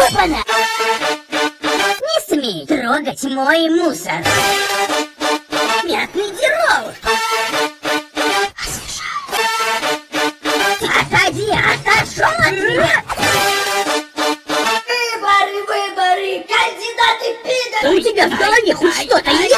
Опана! Не смей трогать мой мусор! Мятный деров! Отойди, отошел от меня! Выборы, выборы, кандидаты пидоры! У тебя в голове хоть что-то есть?